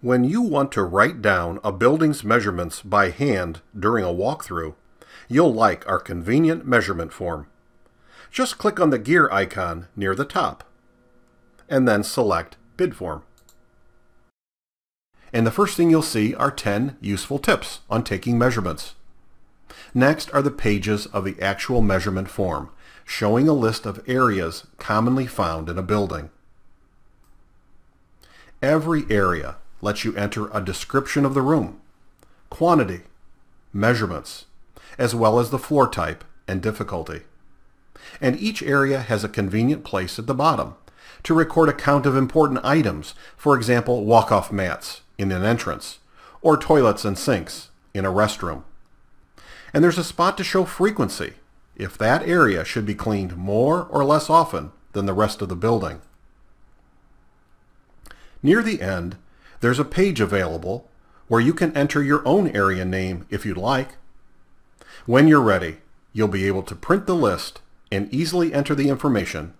When you want to write down a building's measurements by hand during a walkthrough, you'll like our convenient measurement form. Just click on the gear icon near the top, and then select Bid Form. And the first thing you'll see are 10 useful tips on taking measurements. Next are the pages of the actual measurement form, showing a list of areas commonly found in a building. Every area lets you enter a description of the room, quantity, measurements, as well as the floor type and difficulty. And each area has a convenient place at the bottom to record a count of important items, for example, walk-off mats in an entrance, or toilets and sinks in a restroom. And there's a spot to show frequency, if that area should be cleaned more or less often than the rest of the building. Near the end, there's a page available where you can enter your own area name if you'd like. When you're ready, you'll be able to print the list and easily enter the information